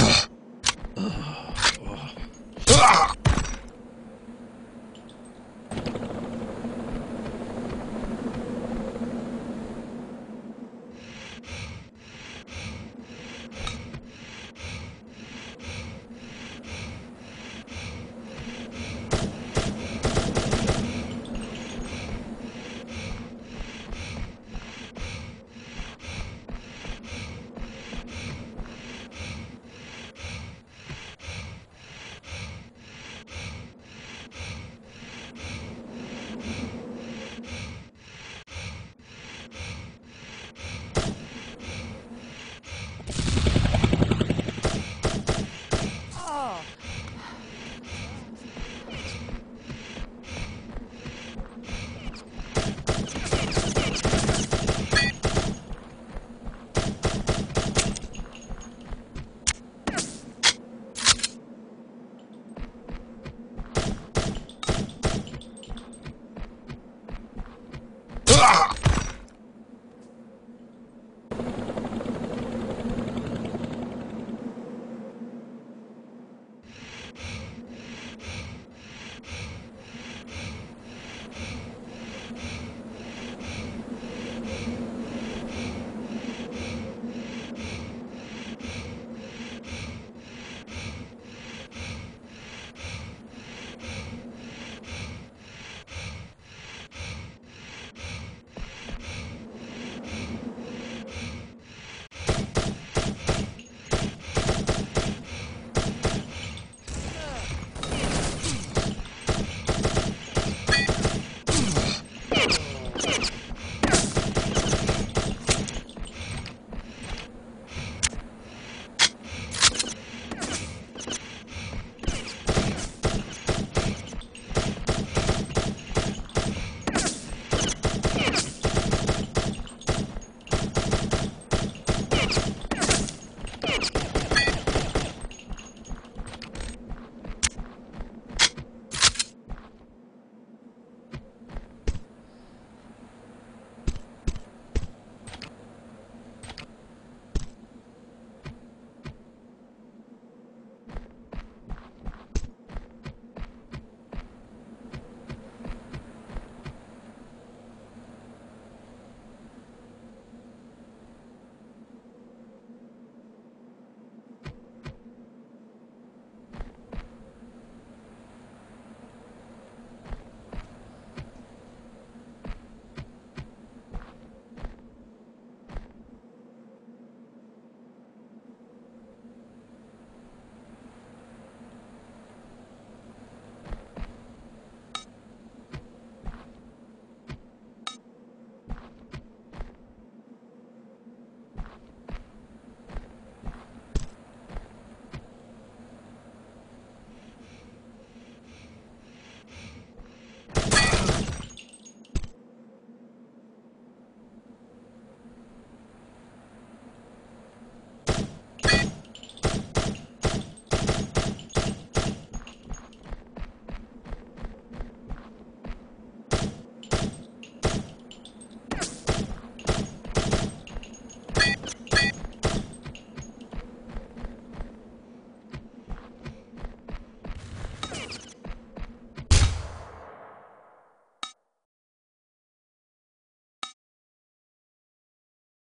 Ugh.